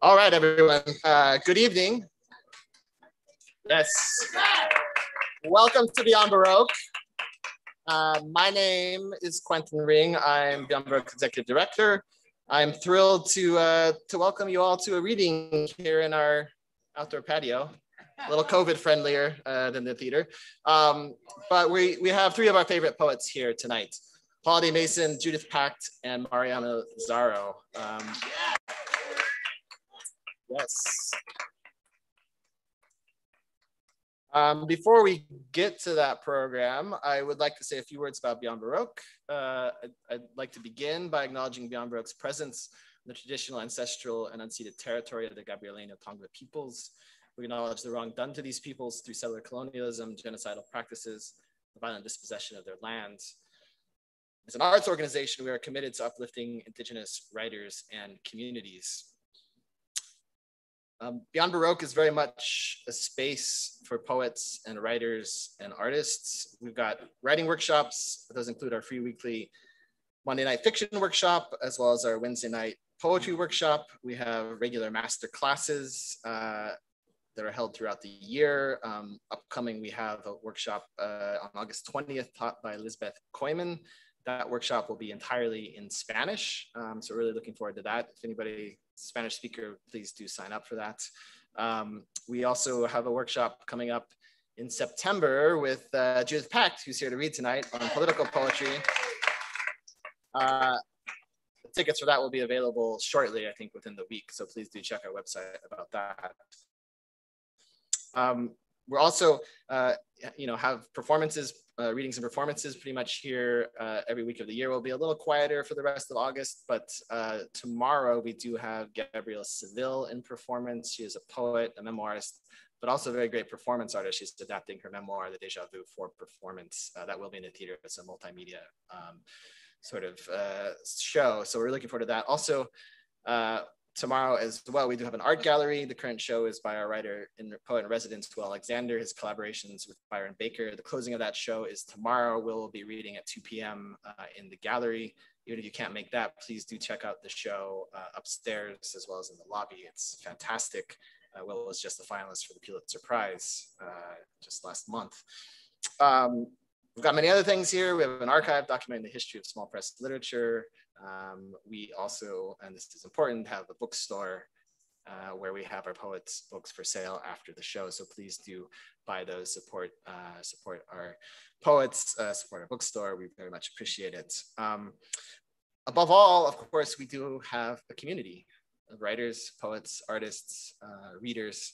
All right, everyone. Uh, good evening. Yes. Welcome to Beyond Baroque. Uh, my name is Quentin Ring. I'm Beyond Baroque Executive Director. I'm thrilled to, uh, to welcome you all to a reading here in our outdoor patio, a little COVID friendlier uh, than the theater. Um, but we, we have three of our favorite poets here tonight. Holaday Mason, Judith Pacht, and Mariano Zaro. Um, Yes. Um, before we get to that program, I would like to say a few words about Beyond Baroque. Uh, I'd, I'd, like to begin by acknowledging Beyond Baroque's presence in the traditional, ancestral, and unceded territory of the Gabrielino Tongva peoples. We acknowledge the wrong done to these peoples through settler colonialism, genocidal practices, the violent dispossession of their lands. As an arts organization, we are committed to uplifting Indigenous writers and communities. Um, Beyond Baroque is very much a space for poets and writers and artists. We've got writing workshops. Those include our free weekly Monday night fiction workshop, as well as our Wednesday night poetry workshop. We have regular master classes uh, that are held throughout the year. Um, upcoming, we have a workshop uh, on August 20th taught by Elizabeth Koyman. That workshop will be entirely in Spanish. Um, so really looking forward to that. If anybody Spanish speaker, please do sign up for that. Um, we also have a workshop coming up in September with uh, Judith Pacht, who's here to read tonight on political poetry. Uh, tickets for that will be available shortly, I think within the week. So please do check our website about that. Um, we're also, uh, you know, have performances, uh, readings and performances pretty much here uh, every week of the year. We'll be a little quieter for the rest of August, but uh, tomorrow we do have Gabrielle Civil in performance. She is a poet, a memoirist, but also a very great performance artist. She's adapting her memoir, The Deja Vu, for performance. Uh, that will be in the theater. It's a multimedia um, sort of uh, show. So we're looking forward to that. Also, tomorrow as well, we do have an art gallery. The current show is by our writer and poet in residence, Will Alexander, his collaborations with Byron Baker. The closing of that show is tomorrow. We'll be reading at 2 p.m. Uh, in the gallery. Even if you can't make that, please do check out the show uh, upstairs as well as in the lobby. It's fantastic. Uh, Will was just a finalist for the Pulitzer Prize uh, just last month. Um, we've got many other things here. We have an archive documenting the history of small press literature, um, we also, and this is important, have a bookstore uh, where we have our poets books for sale after the show. So please do buy those, support, uh, support our poets, uh, support our bookstore. We very much appreciate it. Um, above all, of course, we do have a community of writers, poets, artists, uh, readers.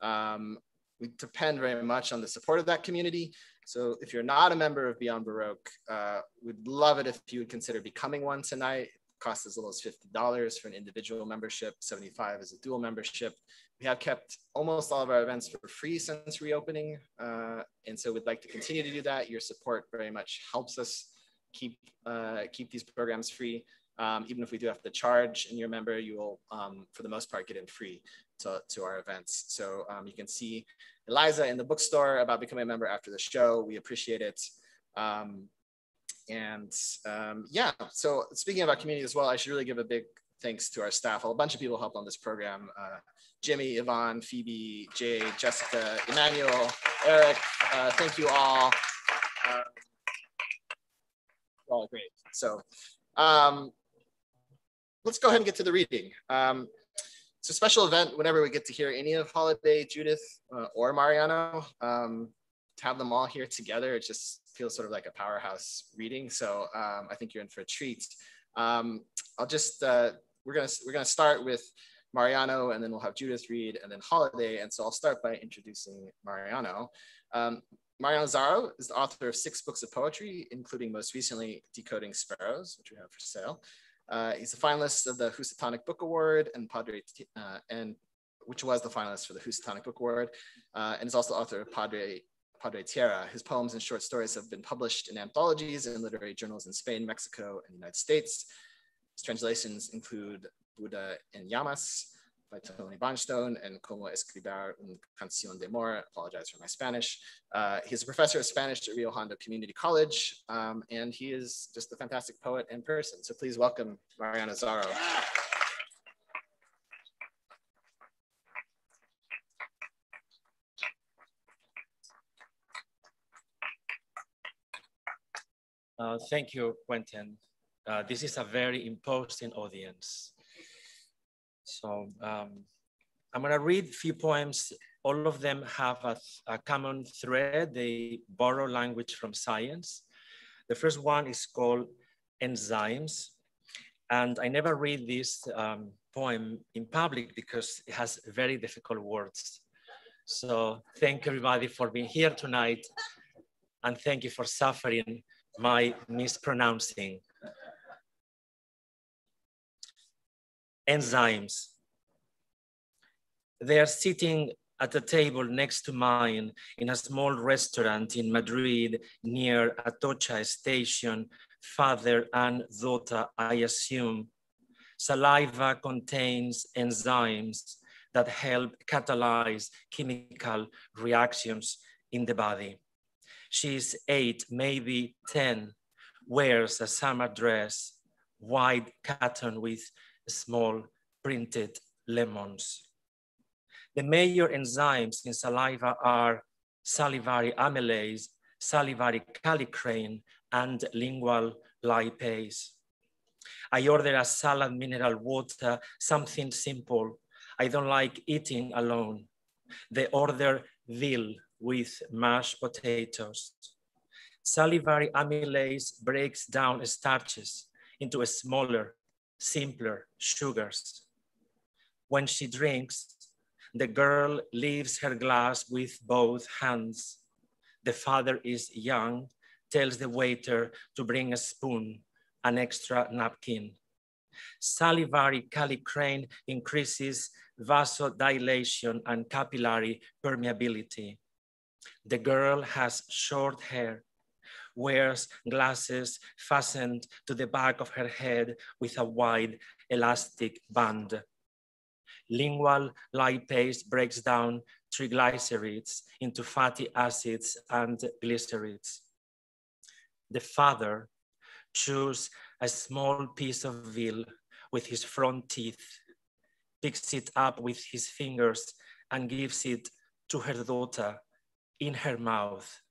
Um, we depend very much on the support of that community. So if you're not a member of Beyond Baroque, uh, we'd love it if you would consider becoming one tonight. It costs as little as $50 for an individual membership, 75 as a dual membership. We have kept almost all of our events for free since reopening. Uh, and so we'd like to continue to do that. Your support very much helps us keep, uh, keep these programs free. Um, even if we do have to charge and you're a member, you will, um, for the most part, get in free to, to our events. So um, you can see Eliza in the bookstore about becoming a member after the show. We appreciate it. Um, and um, yeah, so speaking about community as well, I should really give a big thanks to our staff. A bunch of people helped on this program. Uh, Jimmy, Yvonne, Phoebe, Jay, Jessica, Emmanuel, Eric, uh, thank you all. Uh, all great. So um, let's go ahead and get to the reading. Um, it's a special event whenever we get to hear any of Holaday, Judith, uh, or Mariano. Um, to have them all here together, it just feels sort of like a powerhouse reading. So um, I think you're in for a treat. Um, I'll just, uh, we're gonna, we're gonna start with Mariano and then we'll have Judith read and then Holaday. And so I'll start by introducing Mariano. Um, Mariano Zaro is the author of six books of poetry, including most recently Decoding Sparrows, which we have for sale. Uh, he's a finalist of the Housatonic Book Award and Padre, uh, and which was the finalist for the Housatonic Book Award, uh, and is also author of Padre, Padre Tierra. His poems and short stories have been published in anthologies and literary journals in Spain, Mexico, and the United States. His translations include Buddha in Llamas, by Tony Barnstone and Como Escribar un Canción de Amor. Apologize for my Spanish. Uh, he's a professor of Spanish at Rio Hondo Community College, um, and he is just a fantastic poet in person. So please welcome Mariano Zaro. Uh, thank you, Quentin. Uh, this is a very imposing audience. So um, I'm gonna read a few poems. All of them have a, a, common thread. They borrow language from science. The first one is called Enzymes. And I never read this um, poem in public because it has very difficult words. So thank everybody for being here tonight. And thank you for suffering my mispronouncing. Enzymes. They are sitting at a table next to mine in a small restaurant in Madrid near Atocha station, father and daughter, I assume. Saliva contains enzymes that help catalyze chemical reactions in the body. She's eight, maybe 10, wears a summer dress, white cotton with small printed lemons. The major enzymes in saliva are salivary amylase, salivary kallikrein, and lingual lipase. I order a salad mineral water, something simple. I don't like eating alone. They order veal with mashed potatoes. Salivary amylase breaks down starches into a smaller, simpler sugars. When she drinks, the girl leaves her glass with both hands. The father is young, tells the waiter to bring a spoon, an extra napkin. Salivary kallikrein increases vasodilation and capillary permeability. The girl has short hair, wears glasses fastened to the back of her head with a wide elastic band. Lingual lipase breaks down triglycerides into fatty acids and glycerides. The father chews a small piece of veal with his front teeth, picks it up with his fingers and gives it to her daughter in her mouth.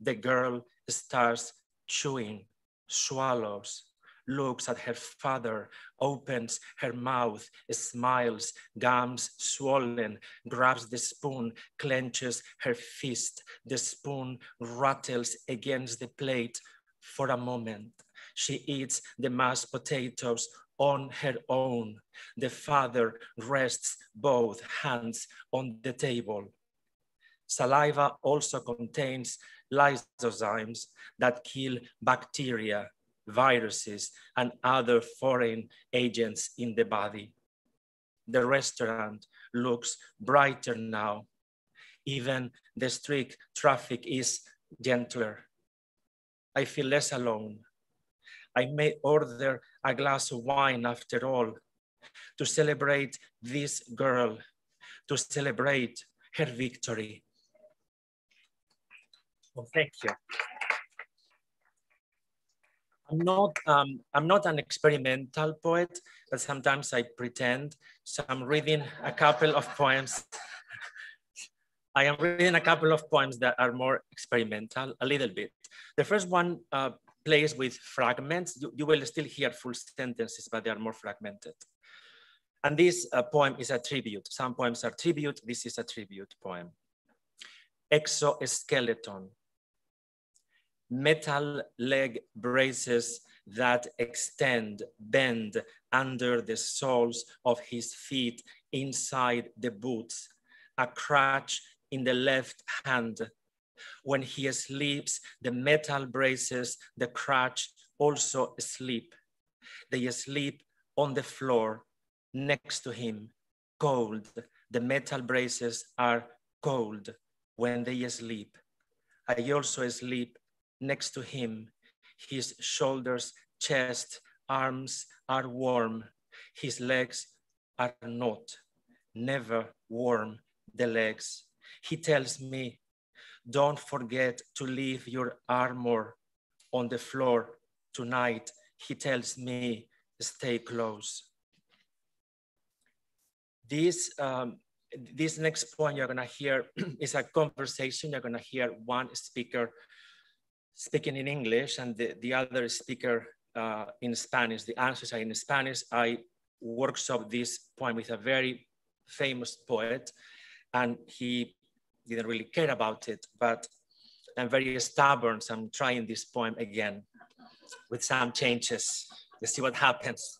The girl starts chewing, swallows, looks at her father, opens her mouth, smiles, gums swollen, grabs the spoon, clenches her fist. The spoon rattles against the plate for a moment. She eats the mashed potatoes on her own. The father rests both hands on the table. Saliva also contains lysozymes that kill bacteria viruses, and other foreign agents in the body. The restaurant looks brighter now. Even the street traffic is gentler. I feel less alone. I may order a glass of wine after all to celebrate this girl, to celebrate her victory. You. I'm not, um, I'm not an experimental poet, but sometimes I pretend. So I'm reading a couple of poems. I am reading a couple of poems that are more experimental, a little bit. The first one uh, plays with fragments. You, you, will still hear full sentences, but they are more fragmented. And this uh, poem is a tribute. Some poems are tribute. This is a tribute poem. Exoskeleton metal leg braces that extend, bend under the soles of his feet inside the boots, a crutch in the left hand. When he sleeps, the metal braces, the crutch also sleep. They sleep on the floor next to him, cold. The metal braces are cold when they sleep. I also sleep next to him. His shoulders, chest, arms are warm. His legs are not, never warm, the legs. He tells me, don't forget to leave your armor on the floor tonight. He tells me, stay close. This, um, this next point you're gonna hear is a conversation. You're gonna hear one speaker speaking in English and the, the other speaker uh, in Spanish. The answers are in Spanish. I workshop this poem with a very famous poet and he didn't really care about it, but I'm very stubborn, so I'm trying this poem again with some changes. Let's see what happens.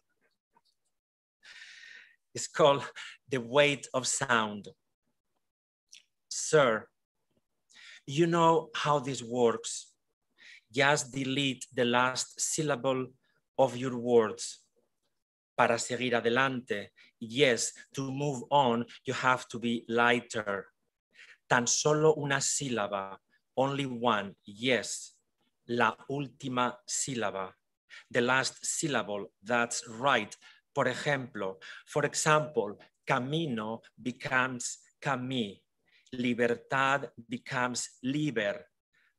It's called The Weight of Sound. Sir, you know how this works. Just delete the last syllable of your words. Para seguir adelante, yes, to move on, you have to be lighter. Tan solo una sílaba, only one, yes, la última sílaba, the last syllable, that's right. Por ejemplo, for example, camino becomes cami, libertad becomes liber,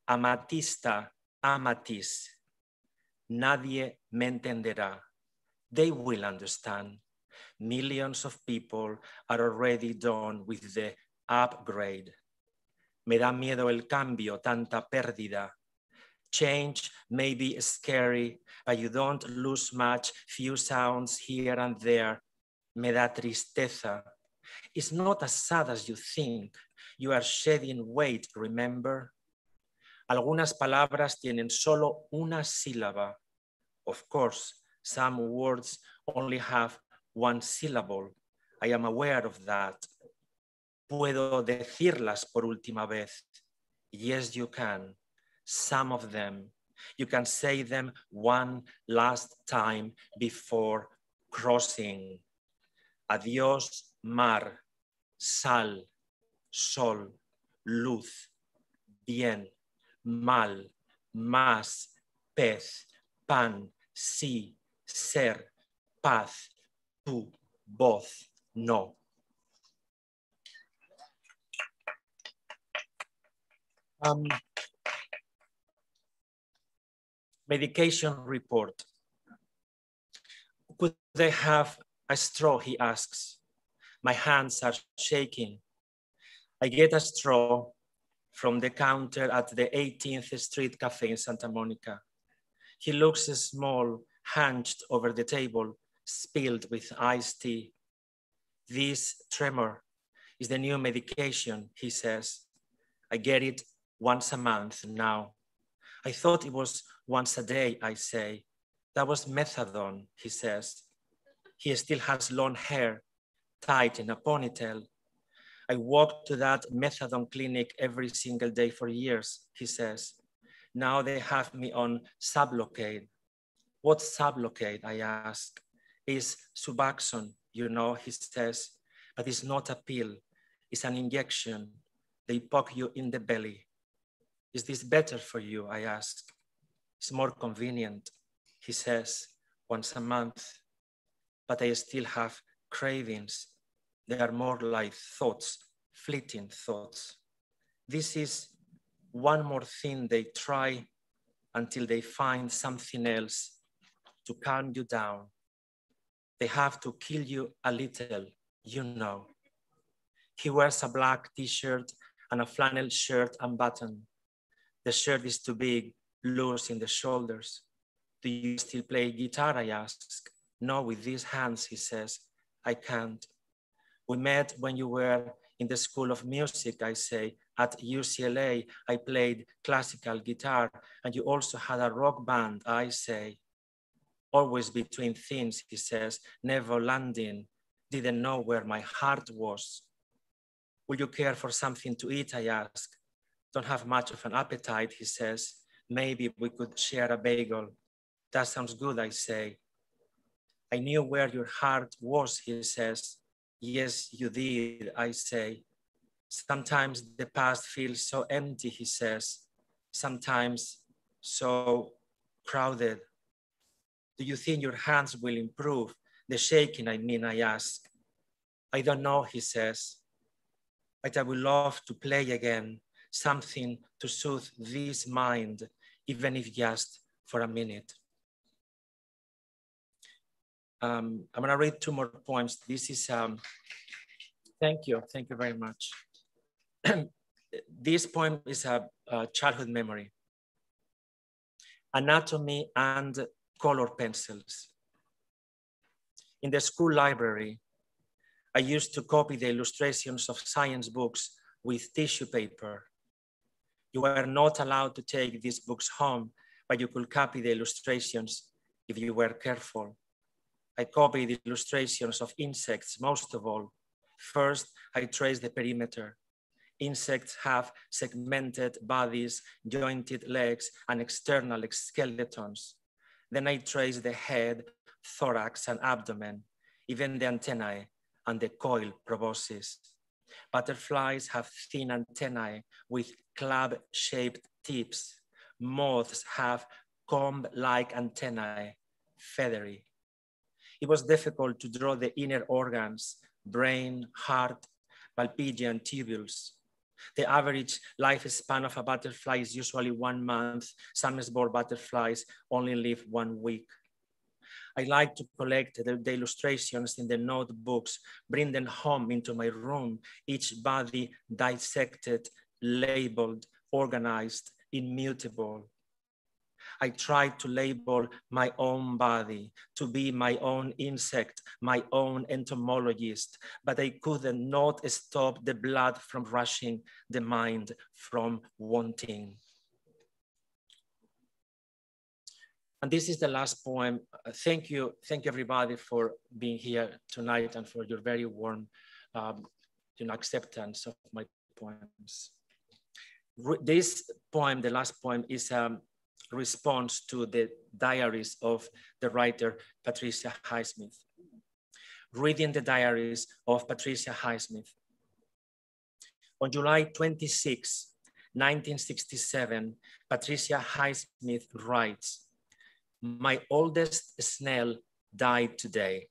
amatista, amatis. Nadie me entenderá. They will understand. Millions of people are already done with the upgrade. Me da miedo el cambio, tanta pérdida. Change may be scary, but you don't lose much, few sounds here and there. Me da tristeza. It's not as sad as you think. You are shedding weight, remember? Algunas palabras tienen solo una sílaba. Of course, some words only have one syllable. I am aware of that. Puedo decirlas por última vez. Yes, you can. Some of them. You can say them one last time before crossing. Adiós, mar, sal, sol, luz, bien, mal, más, pez, pan, sí, ser, paz, tú, voz, no. Um, medication report. Could they have a straw, he asks. My hands are shaking. I get a straw from the counter at the 18th Street Cafe in Santa Monica. He looks small, hunched over the table, spilled with iced tea. This tremor is the new medication, he says. I get it once a month now. I thought it was once a day, I say. That was methadone, he says. He still has long hair, tied in a ponytail. I walked to that methadone clinic every single day for years, he says. Now they have me on Sublocade. What's Sublocade, I ask. Is Suboxone, you know, he says, but it's not a pill, it's an injection. They poke you in the belly. Is this better for you? I ask. It's more convenient, he says, once a month. But I still have cravings. They are more like thoughts, fleeting thoughts. This is one more thing they try until they find something else to calm you down. They have to kill you a little, you know. He wears a black t-shirt and a flannel shirt unbuttoned. The shirt is too big, loose in the shoulders. Do you still play guitar, I ask. No, with these hands, he says. I can't. We met when you were in the School of Music, I say. At UCLA, I played classical guitar, and you also had a rock band, I say. Always between things, he says, never landing, didn't know where my heart was. Will you care for something to eat, I ask. Don't have much of an appetite, he says. Maybe we could share a bagel. That sounds good, I say. I knew where your heart was, he says. Yes, you did, I say. Sometimes the past feels so empty, he says. Sometimes so crowded. Do you think your hands will improve? The shaking, I mean, I ask. I don't know, he says, but I would love to play again, something to soothe this mind, even if just for a minute. Um, I'm gonna read two more poems. This is, um, thank you, thank you very much. this poem is a, a childhood memory. anatomy and color pencils. In the school library, I used to copy the illustrations of science books with tissue paper. You were not allowed to take these books home, but you could copy the illustrations if you were careful. I copied illustrations of insects most of all. First, I traced the perimeter. Insects have segmented bodies, jointed legs, and external skeletons. Then I traced the head, thorax, and abdomen, even the antennae and the coil proboscis. Butterflies have thin antennae with club-shaped tips. Moths have comb-like antennae, feathery. It was difficult to draw the inner organs, brain, heart, Malpighian tubules. The average lifespan of a butterfly is usually one month. Some spore butterflies only live one week. I like to collect the, the, illustrations in the notebooks, bring them home into my room, each body dissected, labeled, organized, immutable. I tried to label my own body, to be my own insect, my own entomologist, but I could not stop the blood from rushing, the mind from wanting. And this is the last poem. Uh, thank you, thank you everybody for being here tonight and for your very warm um, acceptance of my poems. This poem, the last poem, is a response to the diaries of the writer Patricia Highsmith. Reading the diaries of Patricia Highsmith. On July 26, 1967, Patricia Highsmith writes, my oldest snail died today.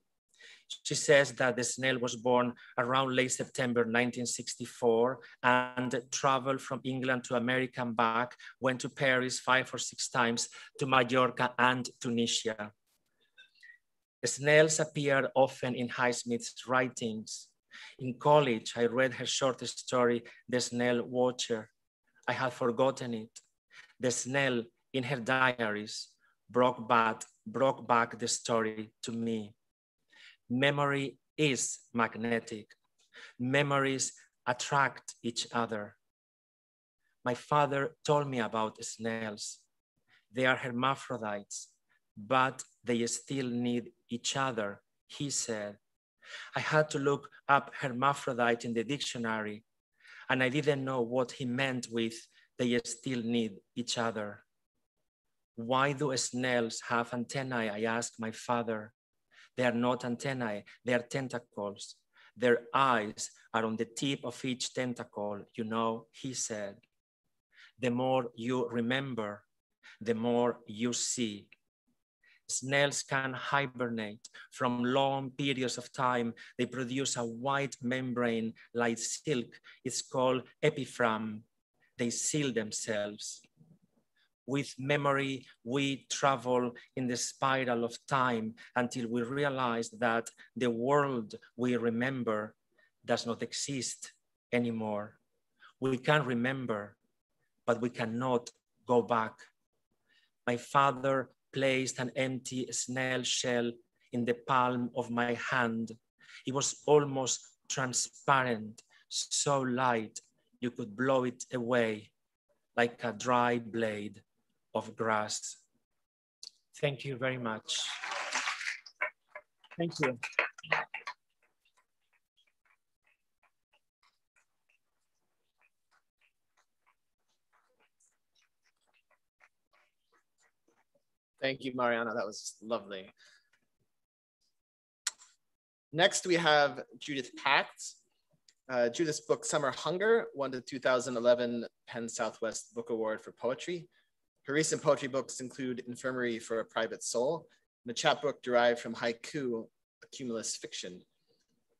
She says that the snail was born around late September 1964 and traveled from England to America and back, went to Paris five or six times, to Mallorca and Tunisia. The Snails appear often in Highsmith's writings. In college, I read her short story, The Snail Watcher. I had forgotten it. The snail in her diaries brought back, brought back the story to me. Memory is magnetic. Memories attract each other. My father told me about snails. They are hermaphrodites, but they still need each other, he said. I had to look up hermaphrodite in the dictionary, and I didn't know what he meant with they still need each other. Why do snails have antennae? I asked my father. They are not antennae, they are tentacles. Their eyes are on the tip of each tentacle, you know, he said. The more you remember, the more you see. Snails can hibernate from long periods of time. They produce a white membrane like silk. It's called epiphragm. They seal themselves with memory, we travel in the spiral of time until we realize that the world we remember does not exist anymore. We can remember, but we cannot go back. My father placed an empty snail shell in the palm of my hand. It was almost transparent, so light you could blow it away like a dry blade of grass. Thank you very much. Thank you. Thank you, Mariano. That was lovely. Next, we have Judith Pacht. Uh, Judith's book, Summer Hunger, won the 2011 PEN Southwest Book Award for Poetry. Her recent poetry books include Infirmary for a Private Soul and a chapbook derived from haiku, a cumulus fiction.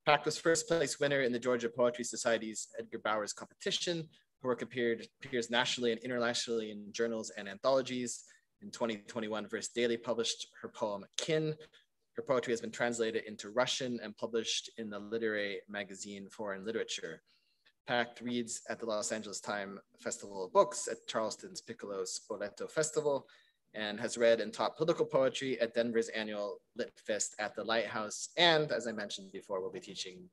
Pacht was first place winner in the Georgia Poetry Society's Edgar Bowers competition. Her work appeared, appears nationally and internationally in journals and anthologies. In 2021, Verse Daily published her poem Kin. Her poetry has been translated into Russian and published in the literary magazine Foreign Literature. Pacht reads at the Los Angeles Time Festival of Books, at Charleston's Piccolo Spoleto Festival, and has read and taught political poetry at Denver's annual Lit Fest at the Lighthouse. And as I mentioned before, we'll be teaching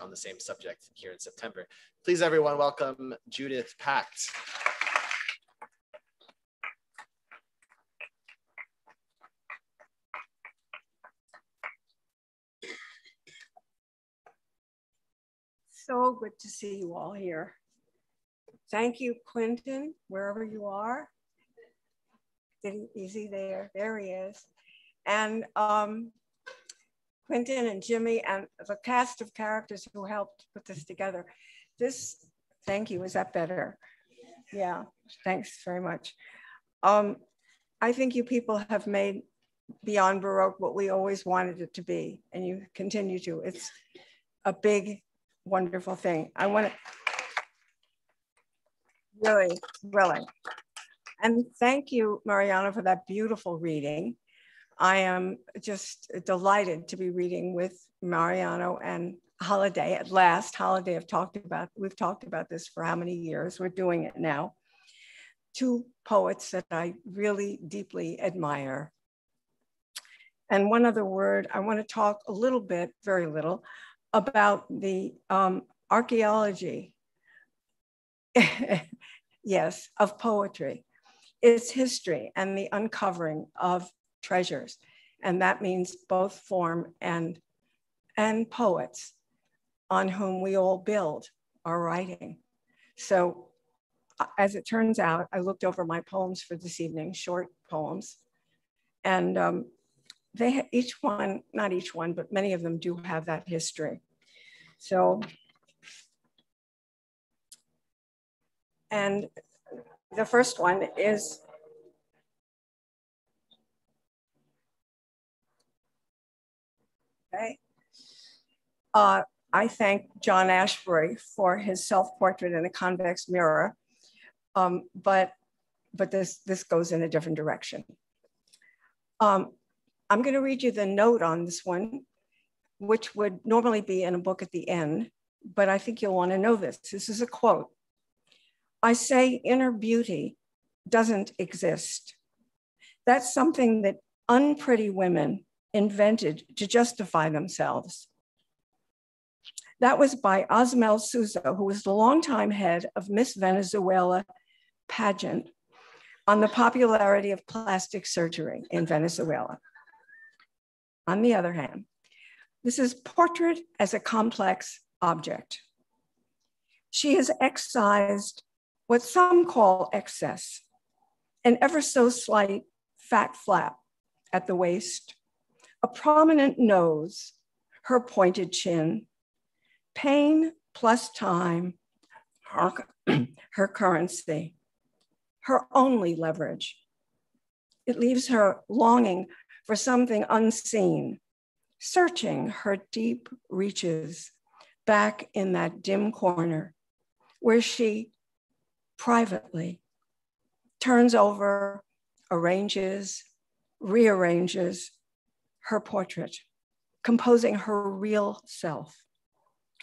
on the same subject here in September. Please everyone welcome Judith Pacht. So good to see you all here. Thank you, Quentin, wherever you are. He there? There he is. And um, Quentin and Jimmy and the cast of characters who helped put this together. This, thank you, is that better? Yeah, thanks very much. Um, I think you people have made Beyond Baroque what we always wanted it to be, and you continue to. It's a big, wonderful thing. I want to really, really. And thank you, Mariano, for that beautiful reading. I am just delighted to be reading with Mariano and Holaday at last. Holaday have talked about, we've talked about this for how many years? We're doing it now. Two poets that I really deeply admire. And one other word, I want to talk a little bit, very little, about the um, archaeology yes, of poetry, its history and the uncovering of treasures. And that means both form and, and poets on whom we all build our writing. So as it turns out, I looked over my poems for this evening, short poems, and um, they each one, not each one, but many of them do have that history. So And the first one is okay. Uh, I thank John Ashbery for his self-portrait in a convex mirror, um, but but this this goes in a different direction. Um, I'm going to read you the note on this one, which would normally be in a book at the end, but I think you'll want to know this. This is a quote. I say inner beauty doesn't exist. That's something that unpretty women invented to justify themselves. That was by Osmel Souza, who was the longtime head of Miss Venezuela pageant on the popularity of plastic surgery in Venezuela. On the other hand, this is portrait as a complex object. She has excised what some call excess, an ever so slight fat flap at the waist, a prominent nose, her pointed chin, pain plus time, her, her currency, her only leverage. It leaves her longing for something unseen, searching her deep reaches back in that dim corner where she privately, turns over, arranges, rearranges her portrait, composing her real self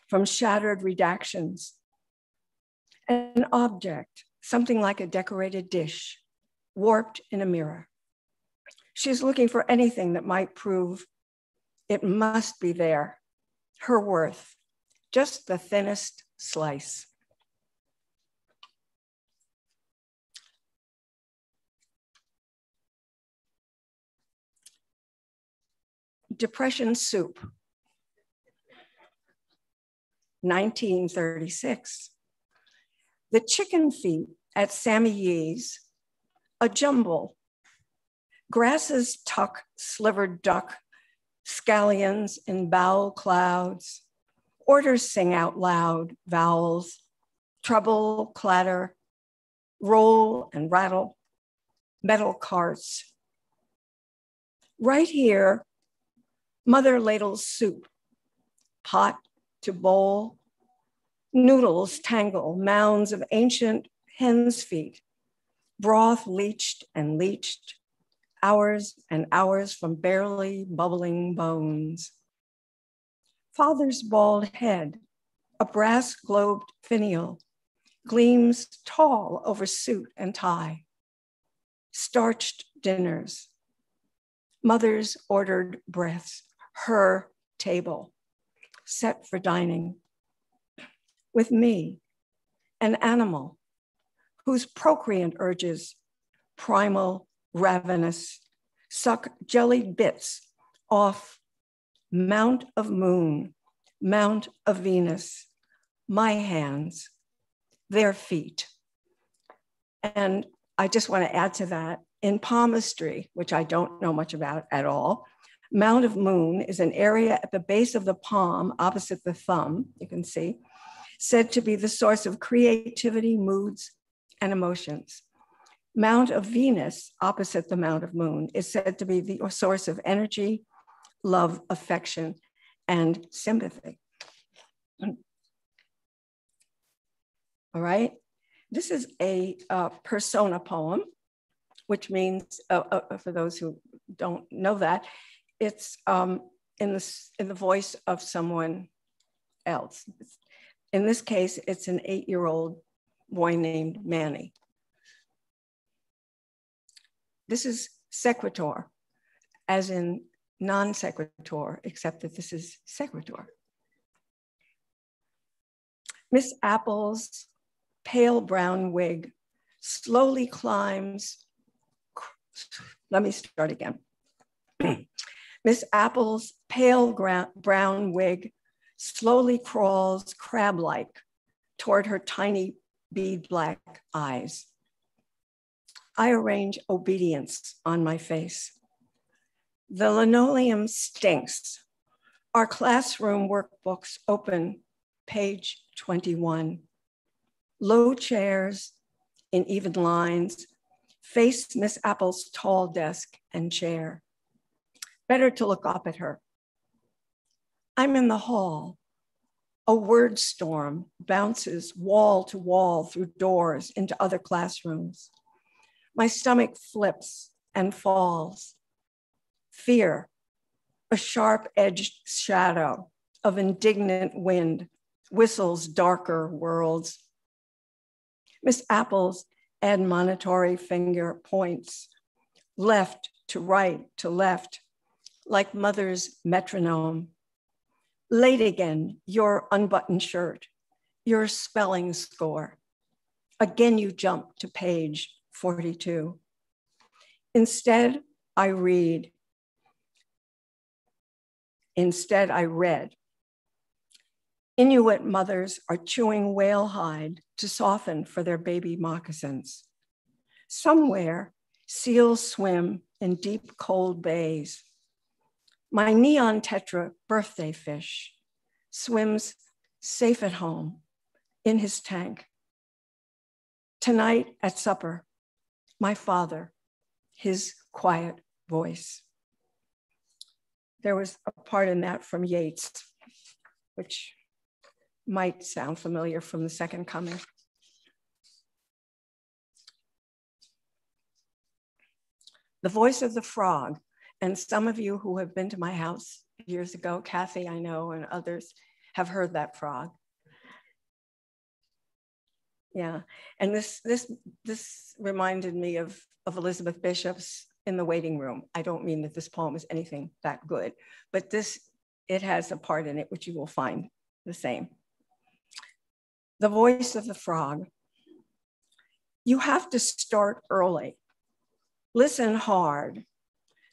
from shattered redactions. An object, something like a decorated dish, warped in a mirror. She's looking for anything that might prove it must be there, her worth, just the thinnest slice. Depression Soup, 1936. The chicken feet at Sammy Yee's, a jumble. Grasses tuck slivered duck, scallions in bowel clouds. Orders sing out loud, vowels, trouble, clatter, roll and rattle, metal carts. Right here, mother ladles soup, pot to bowl, noodles tangle, mounds of ancient hen's feet, broth leached and leached, hours and hours from barely bubbling bones. Father's bald head, a brass globed finial, gleams tall over suit and tie. starched dinners. Mother's ordered breaths, her table, set for dining. With me, an animal whose procreant urges, primal, ravenous, suck jellied bits off Mount of Moon, Mount of Venus, my hands, their feet. And I just want to add to that in palmistry, which I don't know much about at all, Mount of Moon is an area at the base of the palm opposite the thumb, you can see, said to be the source of creativity, moods, and emotions. Mount of Venus, opposite the Mount of Moon, is said to be the source of energy, love, affection, and sympathy. All right. This is a uh, persona poem, which means, uh, uh, for those who don't know that, it's um, in, the, in the voice of someone else. In this case, it's an eight year old boy named Manny. This is sequitur, as in non sequitur, except that this is sequitur. Miss Apple's pale brown wig slowly climbs. Let me start again. Miss Apple's pale brown wig slowly crawls crab like toward her tiny bead black eyes. I arrange obedience on my face. The linoleum stinks. Our classroom workbooks open page 21 low chairs in even lines face Miss Apple's tall desk and chair. Better to look up at her. I'm in the hall. A word storm bounces wall to wall through doors into other classrooms. My stomach flips and falls. Fear, a sharp edged shadow of indignant wind, whistles darker worlds Miss Apple's admonitory finger points left to right to left, like mother's metronome. Late again, your unbuttoned shirt, your spelling score. Again, you jump to page 42. Instead, I read. Instead, I read. Inuit mothers are chewing whale hide to soften for their baby moccasins. Somewhere, seals swim in deep, cold bays. My neon tetra birthday fish swims safe at home in his tank. Tonight at supper, my father, his quiet voice. There was a part in that from Yeats, which might sound familiar from the second coming. The voice of the frog, and some of you who have been to my house years ago, Kathy, I know, and others have heard that frog. Yeah, and this this this reminded me of of Elizabeth Bishop's in the waiting room. I don't mean that this poem is anything that good, but this it has a part in it which you will find the same the voice of the frog. You have to start early. Listen hard.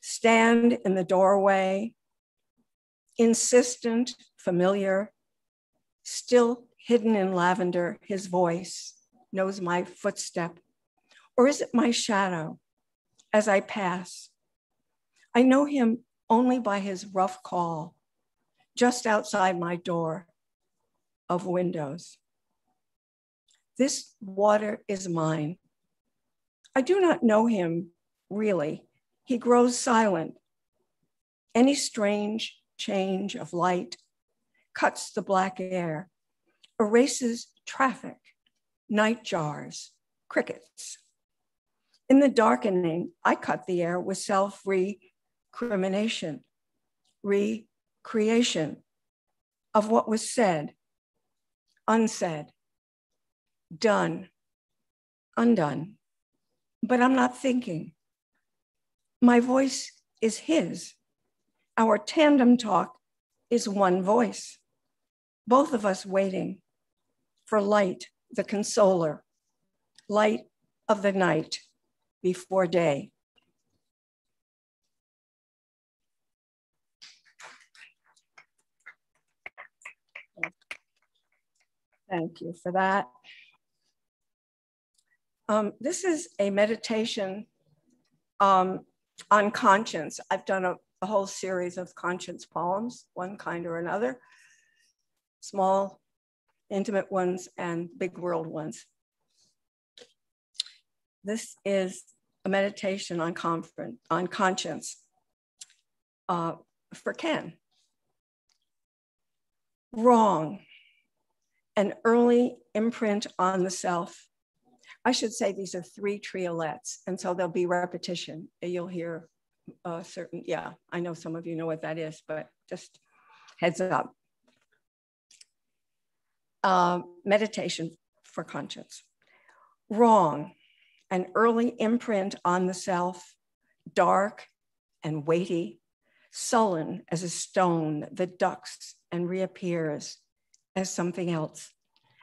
Stand in the doorway, insistent, familiar, still hidden in lavender, his voice knows my footstep. Or is it my shadow as I pass? I know him only by his rough call just outside my door of windows. This water is mine. I do not know him really. He grows silent. Any strange change of light cuts the black air, erases traffic, night jars, crickets. In the darkening, I cut the air with self recrimination, recreation of what was said, unsaid, done, undone. but I'm not thinking. My voice is his. Our tandem talk is one voice, both of us waiting for light, the consoler, light of the night before day. Thank you for that. Um, this is a meditation um, on conscience. I've done a, a whole series of conscience poems, one kind or another, small, intimate ones, and big world ones. This is a meditation on, conference, on conscience uh, for Ken. Wrong an early imprint on the self. I should say these are three triolets, and so there'll be repetition. You'll hear a certain, yeah, I know some of you know what that is, but just heads up. Uh, meditation for conscience. Wrong, an early imprint on the self, dark and weighty, sullen as a stone that ducks and reappears as something else,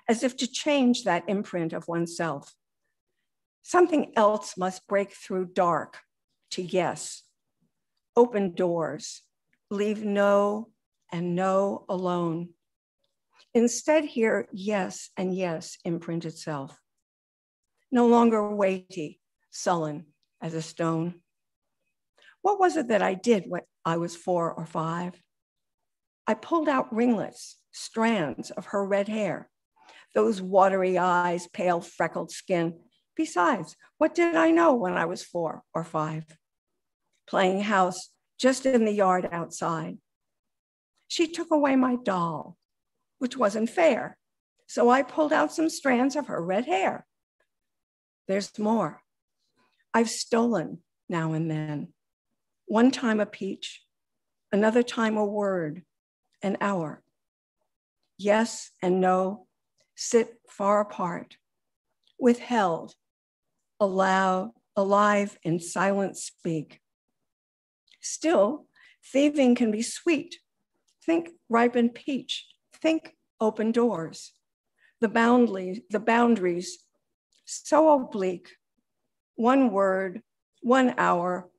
as if to change that imprint of oneself. Something else must break through dark to yes, open doors, leave no and no alone. Instead, here, yes and yes imprint itself. No longer weighty, sullen as a stone. What was it that I did when I was four or five? I pulled out ringlets strands of her red hair, those watery eyes, pale freckled skin. Besides, what did I know when I was four or five? Playing house just in the yard outside. She took away my doll, which wasn't fair. So I pulled out some strands of her red hair. There's more. I've stolen now and then. One time a peach, another time a word, an hour yes and no sit far apart, withheld, allow, alive in silent speak. Still, thieving can be sweet. Think ripened peach, think open doors. The boundaries, the boundaries, so oblique. One word, one hour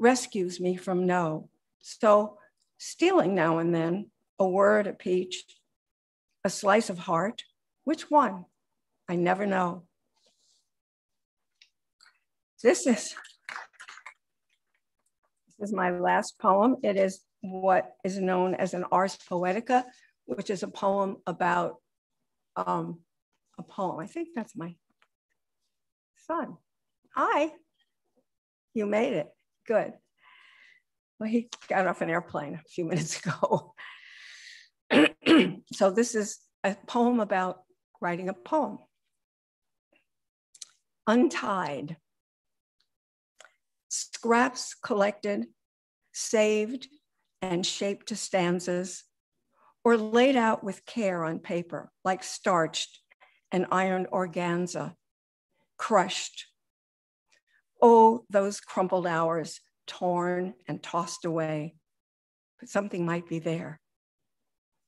rescues me from no. So stealing now and then, a word, a peach, a slice of heart. Which one? I never know. This is, this is my last poem. It is what is known as an Ars Poetica, which is a poem about um, a poem. I think that's my son. Hi, you made it. Good. Well, he got off an airplane a few minutes ago. so this is a poem about writing a poem. Untied. Scraps collected, saved, and shaped to stanzas, or laid out with care on paper, like starched and ironed organza, crushed. Oh, those crumpled hours, torn and tossed away, but something might be there.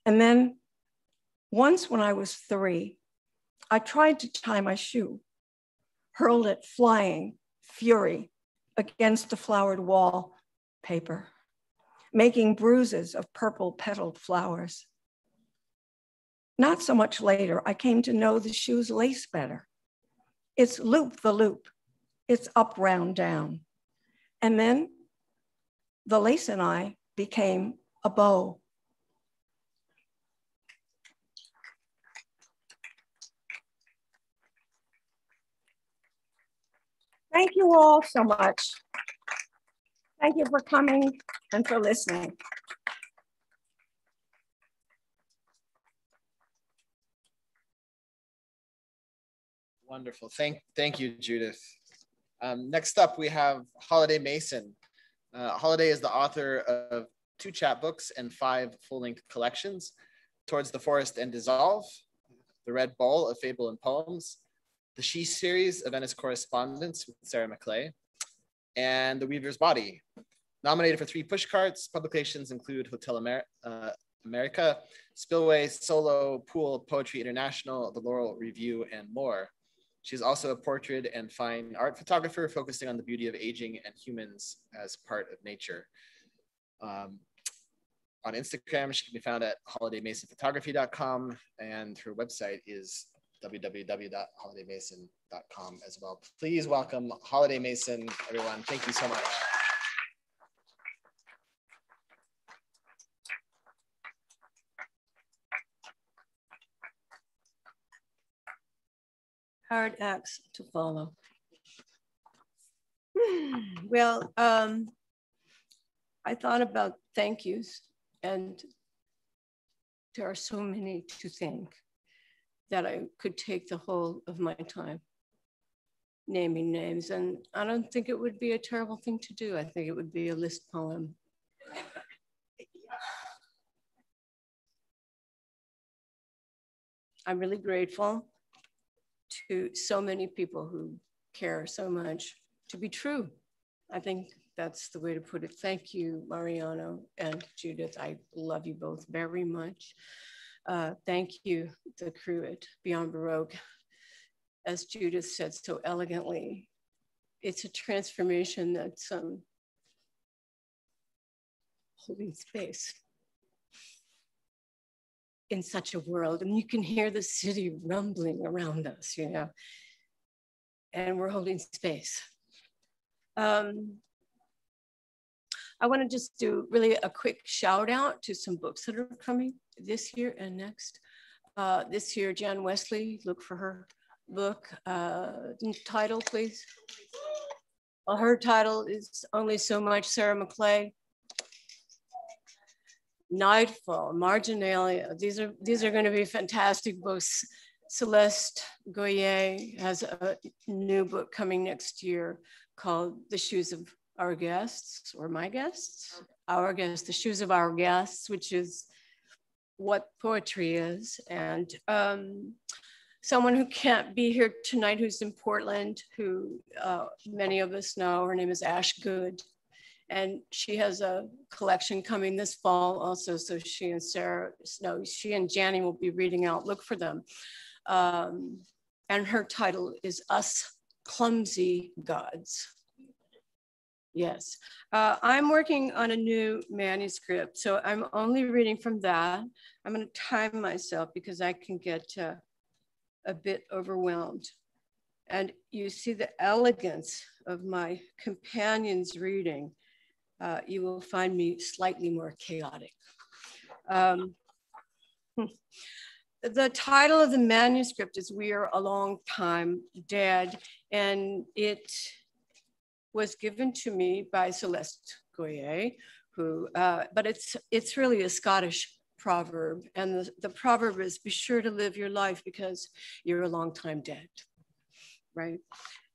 And then once when I was three, I tried to tie my shoe, hurled it flying, fury, against the flowered wall paper, making bruises of purple petaled flowers. Not so much later, I came to know the shoe's lace better. It's loop the loop, it's up, round, down. And then the lace and I became a bow Thank you all so much. Thank you for coming and for listening. Wonderful. Thank, thank you, Judith. Um, next up, we have Holaday Mason. Uh, Holaday is the author of two chapbooks and five full-length collections, Towards the Forest and Dissolve, The Red Ball, A Fable and Poems, the She series, a Venice correspondence with Sarah Maclay, and The Weaver's Body. Nominated for three pushcarts, publications include Hotel Amer uh, America, Spillway, Solo, Pool, Poetry International, The Laurel Review, and more. She's also a portrait and fine art photographer focusing on the beauty of aging and humans as part of nature. Um, on Instagram, she can be found at holadaymasonphotography.com, and her website is www.holadaymason.com as well. Please welcome Holaday Mason, everyone. Thank you so much. Hard acts to follow. Well, um, I thought about thank yous, and there are so many to thank that I could take the whole of my time naming names. And I don't think it would be a terrible thing to do. I think it would be a list poem. I'm really grateful to so many people who care so much to be true. I think that's the way to put it. Thank you, Mariano and Judith. I love you both very much. Uh, thank you, the crew at Beyond Baroque. As Judith said so elegantly, it's a transformation that's um, holding space in such a world. And you can hear the city rumbling around us, you know, and we're holding space. Um, I want to just do really a quick shout out to some books that are coming this year and next. Uh, this year, Jan Wesley, look for her book. Uh, title, please. Well, her title is Only So Much Sarah Maclay. Nightfall, Marginalia. These are these are going to be fantastic books. Celeste Goyer has a new book coming next year called The Shoes of Our Guests, or My Guests, Our Guests, The Shoes of Our Guests, which is what poetry is. And um, someone who can't be here tonight who's in Portland, who uh, many of us know, her name is Ash Good. And she has a collection coming this fall also. So she and Sarah, no, she and Janny will be reading out, look for them. Um, and her title is Us Clumsy Gods. Yes, uh, I'm working on a new manuscript. So I'm only reading from that. I'm gonna time myself because I can get uh, a bit overwhelmed. And you see the elegance of my companion's reading uh, you will find me slightly more chaotic. Um, the title of the manuscript is We Are a Long Time Dead, and it was given to me by Celeste Goyer, who, uh, but it's, it's really a Scottish proverb. And the, the proverb is be sure to live your life because you're a long time dead, right?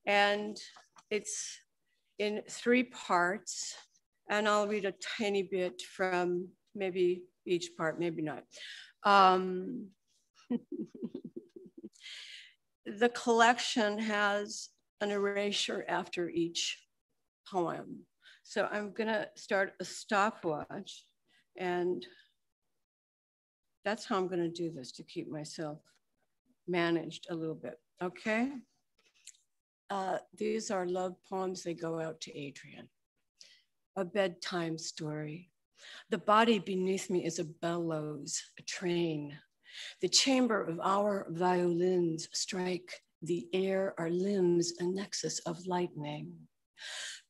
And it's in three parts and I'll read a tiny bit from maybe each part, maybe not. Um, the collection has an erasure after each poem. So I'm gonna start a stopwatch and that's how I'm gonna do this to keep myself managed a little bit, okay? Uh, these are love poems, they go out to Adrian a bedtime story. The body beneath me is a bellows, a train. The chamber of our violins strike the air, our limbs, a nexus of lightning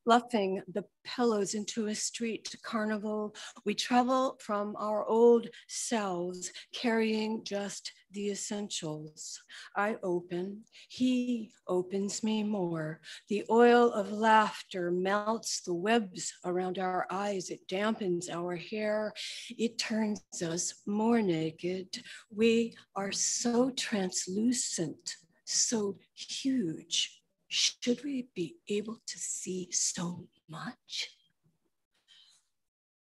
fluffing the pillows into a street carnival. We travel from our old selves, carrying just the essentials. I open, he opens me more. The oil of laughter melts the webs around our eyes. It dampens our hair. It turns us more naked. We are so translucent, so huge should we be able to see so much?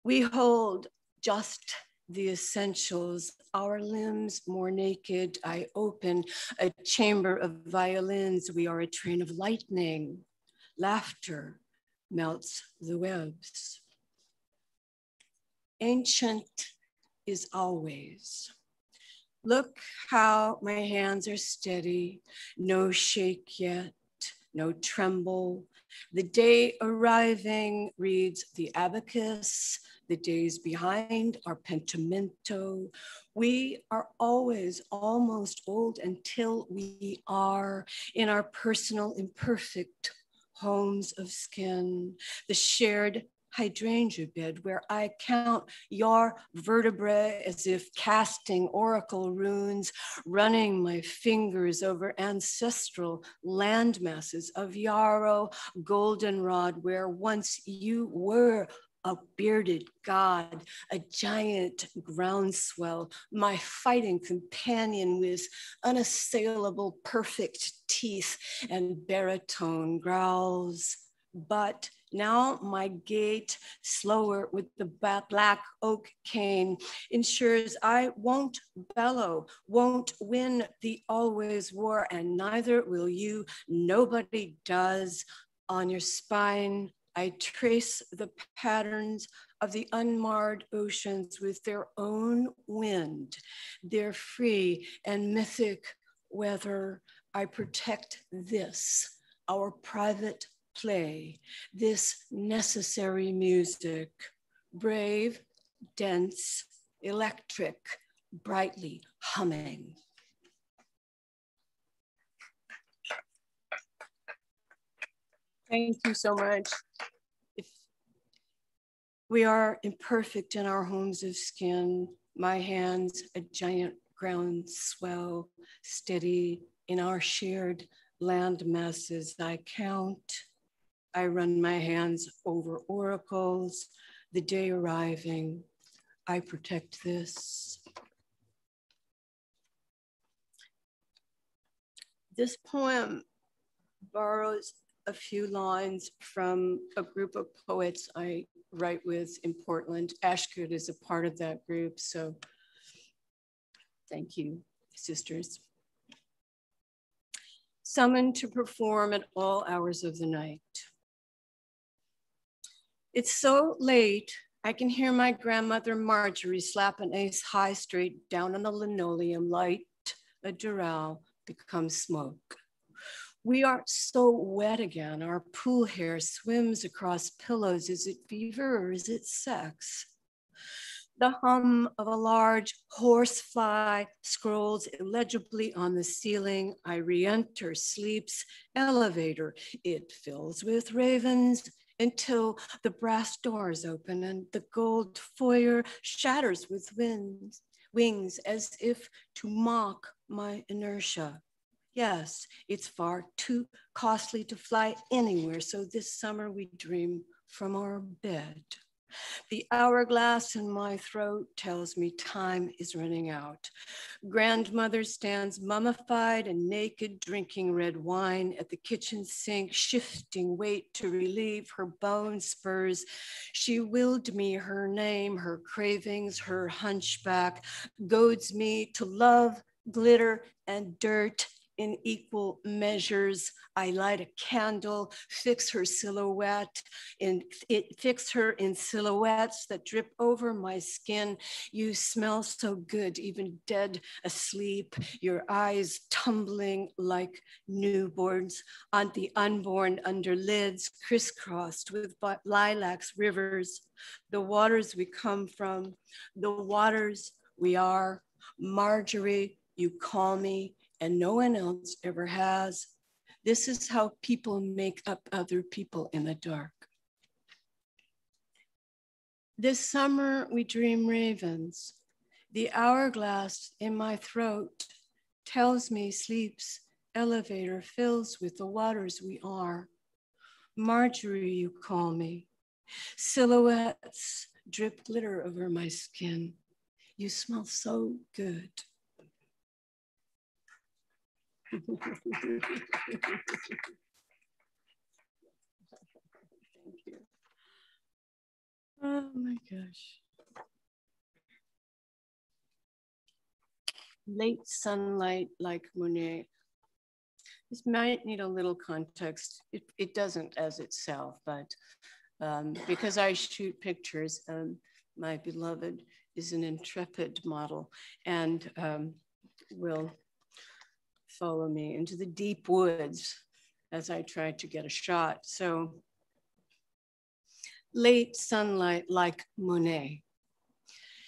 We hold just the essentials, our limbs more naked. I open a chamber of violins. We are a train of lightning. Laughter melts the webs. Ancient is always. Look how my hands are steady, no shake yet, no tremble. The day arriving reads the abacus, the days behind are pentimento. We are always almost old until we are in our personal imperfect homes of skin, the shared hydrangea bed where I count your vertebrae as if casting oracle runes, running my fingers over ancestral landmasses of yarrow, goldenrod, where once you were a bearded god, a giant groundswell, my fighting companion with unassailable perfect teeth and baritone growls. But now my gait, slower with the black oak cane, ensures I won't bellow, won't win the always war, and neither will you. Nobody does. On your spine, I trace the patterns of the unmarred oceans with their own wind, their free and mythic weather. I protect this, our private play this necessary music, brave, dense, electric, brightly humming. Thank you so much. If we are imperfect in our homes of skin, my hands, a giant ground swell, steady in our shared land masses, I count I run my hands over oracles, the day arriving. I protect this. This poem borrows a few lines from a group of poets I write with in Portland. Ashgood is a part of that group, so thank you, sisters. Summoned to perform at all hours of the night. It's so late, I can hear my grandmother Marjorie slap an ace high straight down on the linoleum, light a dural becomes smoke. We are so wet again. Our pool hair swims across pillows. Is it fever or is it sex? The hum of a large horsefly scrolls illegibly on the ceiling. I re-enter sleep's elevator. It fills with ravens until the brass doors open and the gold foyer shatters with winds, wings as if to mock my inertia. Yes, it's far too costly to fly anywhere, so this summer we dream from our bed. The hourglass in my throat tells me time is running out. Grandmother stands mummified and naked, drinking red wine at the kitchen sink, shifting weight to relieve her bone spurs. She willed me her name, her cravings, her hunchback, goads me to love, glitter, and dirt in equal measures. I light a candle, fix her silhouette, and it fix her in silhouettes that drip over my skin. You smell so good, even dead asleep, your eyes tumbling like newborns on the unborn under lids, crisscrossed with lilacs, rivers, the waters we come from, the waters we are. Marjorie, you call me and no one else ever has. This is how people make up other people in the dark. This summer, we dream ravens. The hourglass in my throat tells me sleep's elevator fills with the waters we are. Marjorie, you call me. Silhouettes drip glitter over my skin. You smell so good. Thank you. Oh my gosh. late sunlight like Monet. This might need a little context. It, it doesn't as itself, but um, because I shoot pictures, um, my beloved is an intrepid model and um, will follow me into the deep woods as I try to get a shot. So late sunlight like Monet,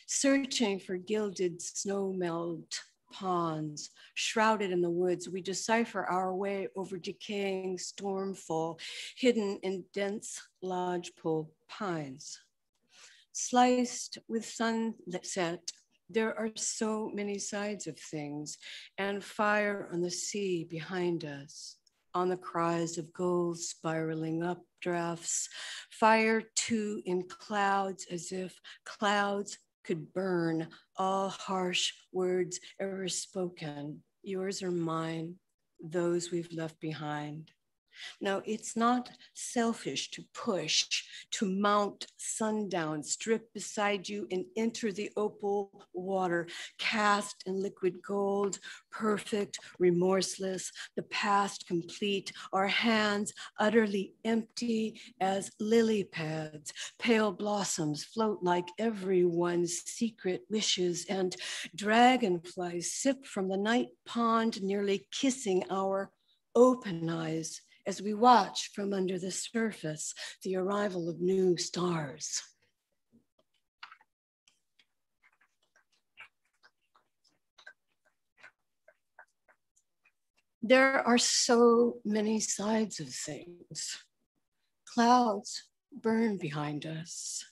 searching for gilded snow melt ponds, shrouded in the woods, we decipher our way over decaying stormfall, hidden in dense lodgepole pines. Sliced with sunset, there are so many sides of things, and fire on the sea behind us, on the cries of gulls spiraling up drafts, fire too in clouds as if clouds could burn all harsh words ever spoken, yours or mine, those we've left behind. Now, it's not selfish to push, to mount sundown, strip beside you and enter the opal water, cast in liquid gold, perfect, remorseless, the past complete, our hands utterly empty as lily pads. Pale blossoms float like everyone's secret wishes, and dragonflies sip from the night pond, nearly kissing our open eyes as we watch from under the surface the arrival of new stars. There are so many sides of things. Clouds burn behind us.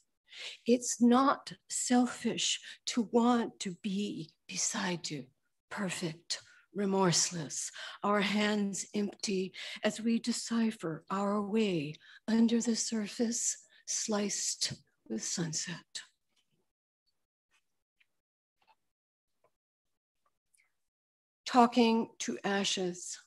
It's not selfish to want to be beside you, perfect, remorseless, our hands empty as we decipher our way under the surface sliced with sunset. Talking to ashes.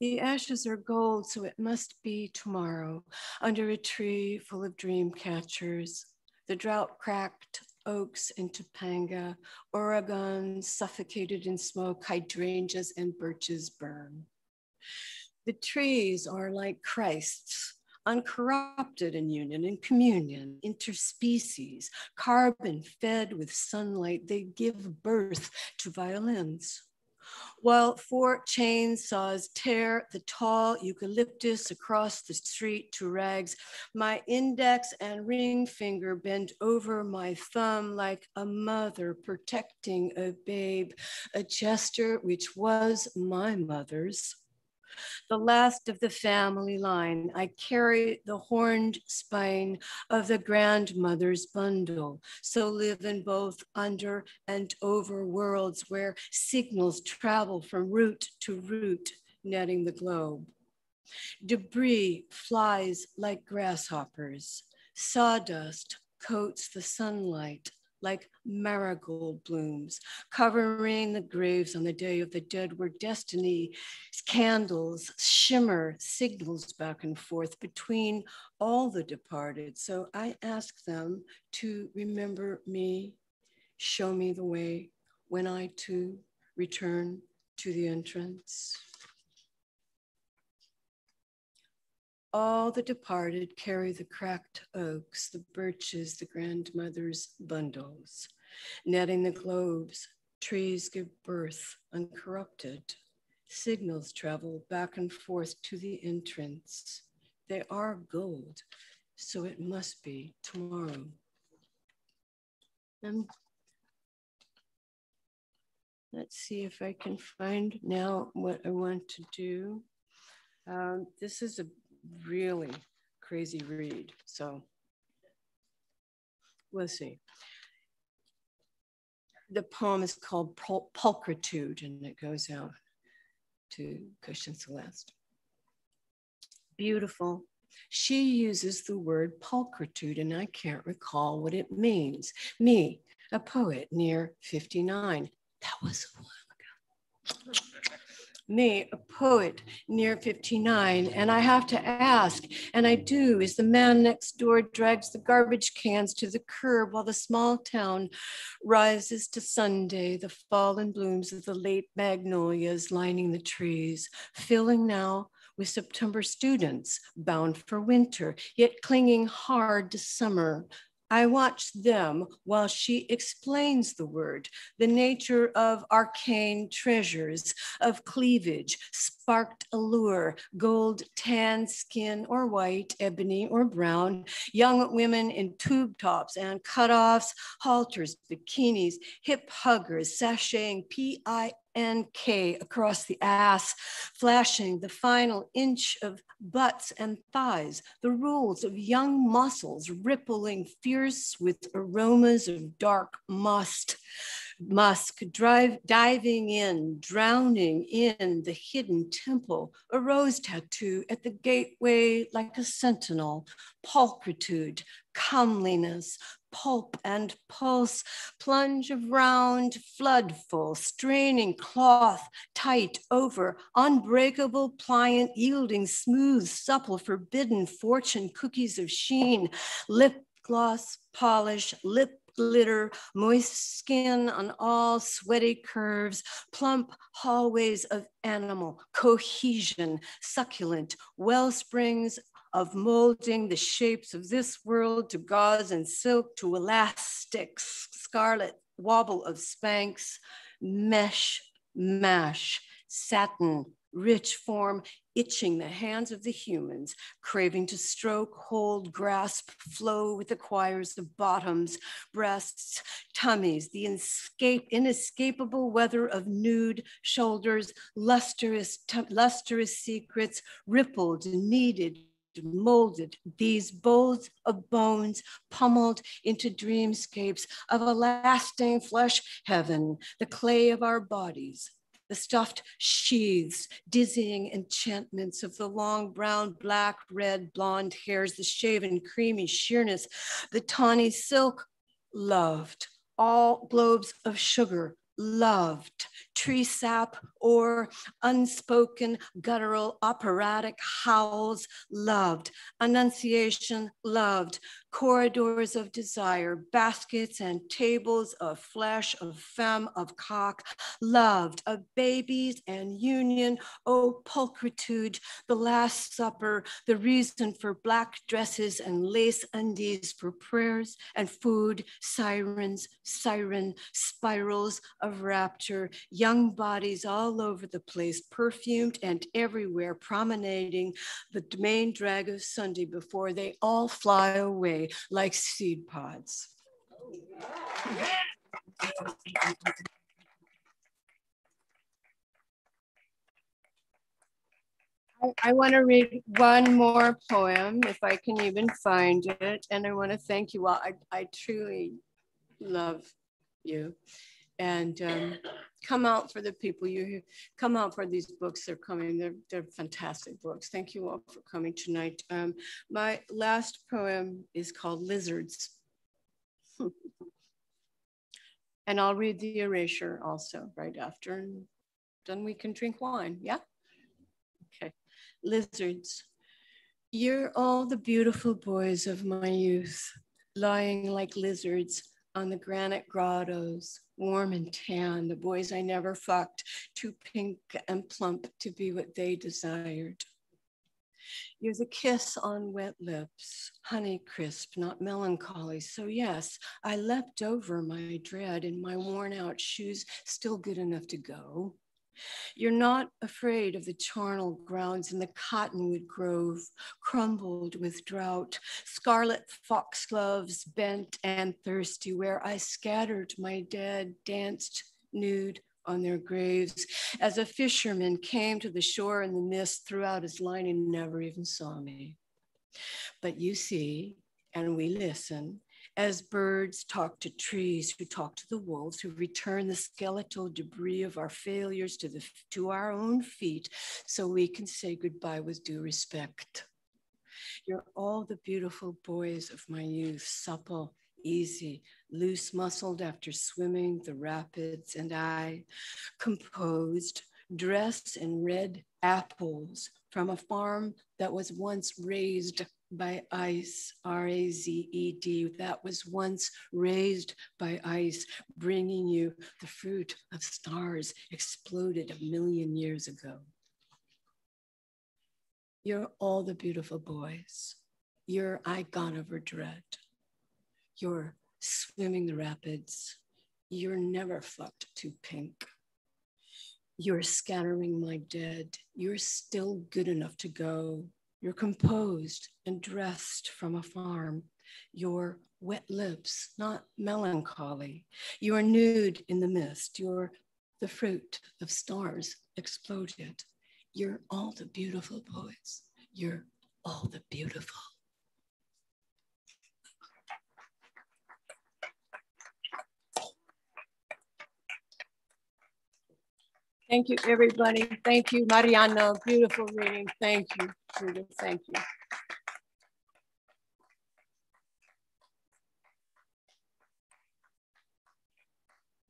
The ashes are gold, so it must be tomorrow under a tree full of dream catchers. The drought cracked oaks in Topanga, Oregon suffocated in smoke, hydrangeas and birches burn. The trees are like Christ's, uncorrupted in union and communion, interspecies, carbon fed with sunlight, they give birth to violins while four chainsaws tear the tall eucalyptus across the street to rags. My index and ring finger bend over my thumb like a mother protecting a babe, a gesture which was my mother's the last of the family line. I carry the horned spine of the grandmother's bundle. So live in both under and over worlds where signals travel from root to root, netting the globe. Debris flies like grasshoppers. Sawdust coats the sunlight like marigold blooms, covering the graves on the day of the dead where destiny candles shimmer signals back and forth between all the departed. So I ask them to remember me, show me the way when I too return to the entrance. All the departed carry the cracked oaks, the birches, the grandmother's bundles. Netting the globes, trees give birth uncorrupted. Signals travel back and forth to the entrance. They are gold, so it must be tomorrow. And let's see if I can find now what I want to do. Um, this is a really crazy read. So we'll see. The poem is called Pul Pulchritude and it goes out to Christian Celeste. Beautiful. She uses the word pulchritude and I can't recall what it means. Me, a poet near 59. That was a while ago. Me, a poet near 59, and I have to ask, and I do, as the man next door drags the garbage cans to the curb while the small town rises to Sunday, the fallen blooms of the late magnolias lining the trees, filling now with September students bound for winter, yet clinging hard to summer, I watch them while she explains the word, the nature of arcane treasures, of cleavage, sparked allure, gold, tan skin or white, ebony or brown, young women in tube tops and cutoffs, halters, bikinis, hip huggers, sashaying NK across the ass, flashing the final inch of butts and thighs, the rules of young muscles rippling fierce with aromas of dark must, musk, drive, diving in, drowning in the hidden temple, a rose tattoo at the gateway like a sentinel, pulchritude, comeliness, pulp and pulse, plunge of round, floodful, straining cloth, tight over, unbreakable, pliant, yielding, smooth, supple, forbidden, fortune, cookies of sheen, lip gloss, polish, lip glitter, moist skin on all sweaty curves, plump hallways of animal, cohesion, succulent, well springs of molding the shapes of this world to gauze and silk, to elastic, scarlet wobble of Spanx, mesh, mash, satin, rich form, itching the hands of the humans, craving to stroke, hold, grasp, flow with the choirs of bottoms, breasts, tummies, the escape, inescapable weather of nude shoulders, lustrous, lustrous secrets, rippled, kneaded, molded these bowls of bones pummeled into dreamscapes of a lasting flesh heaven, the clay of our bodies, the stuffed sheaths, dizzying enchantments of the long brown, black, red, blonde hairs, the shaven, creamy sheerness, the tawny silk, loved, all globes of sugar, loved, tree sap or unspoken guttural operatic howls loved, annunciation loved, corridors of desire, baskets and tables of flesh, of femme, of cock, loved, of babies and union, oh pulchritude, the last supper, the reason for black dresses and lace undies for prayers and food, sirens, siren, spirals of rapture, young bodies all over the place, perfumed and everywhere, promenading the main drag of Sunday before they all fly away like seed pods. I, want to read one more poem, if I can even find it. And I want to thank you all. I, I truly love you. And um, come out for the people you come out for these books. They're coming. They're, they're fantastic books. Thank you all for coming tonight. Um, my last poem is called Lizards. and I'll read the erasure also right after. And then we can drink wine. Yeah? Okay. Lizards. You're all the beautiful boys of my youth, lying like lizards on the granite grottos, warm and tan, the boys I never fucked, too pink and plump to be what they desired. You're the kiss on wet lips, honey crisp, not melancholy. So, yes, I leapt over my dread in my worn out shoes, still good enough to go. You're not afraid of the charnel grounds and the cottonwood grove, crumbled with drought, scarlet foxgloves bent and thirsty, where I scattered my dead, danced nude on their graves. As a fisherman came to the shore in the mist, threw out his line and never even saw me. But you see, and we listen, as birds talk to trees, who talk to the wolves, who return the skeletal debris of our failures to, the, to our own feet so we can say goodbye with due respect. You're all the beautiful boys of my youth, supple, easy, loose muscled after swimming the rapids, and I, composed, dressed in red apples from a farm that was once raised by ice, R A Z E D, that was once raised by ice, bringing you the fruit of stars exploded a million years ago. You're all the beautiful boys. You're I Gone Over Dread. You're swimming the rapids. You're never fucked too pink. You're scattering my dead. You're still good enough to go. You're composed and dressed from a farm. Your wet lips, not melancholy. You are nude in the mist. You're the fruit of stars exploded. You're all the beautiful poets, You're all the beautiful. Thank you, everybody. Thank you, Mariano. Beautiful reading. Thank you, Judith. Thank you.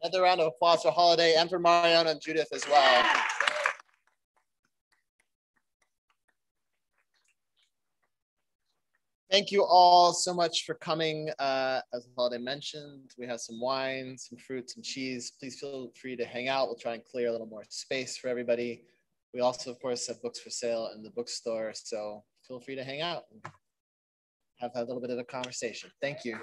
Another round of applause for Holaday and for Mariano and Judith as well. Thank you all so much for coming. Uh, as Holaday mentioned, we have some wine, some fruit, some cheese. Please feel free to hang out. We'll try and clear a little more space for everybody. We also, of course, have books for sale in the bookstore. So feel free to hang out and have a little bit of a conversation. Thank you.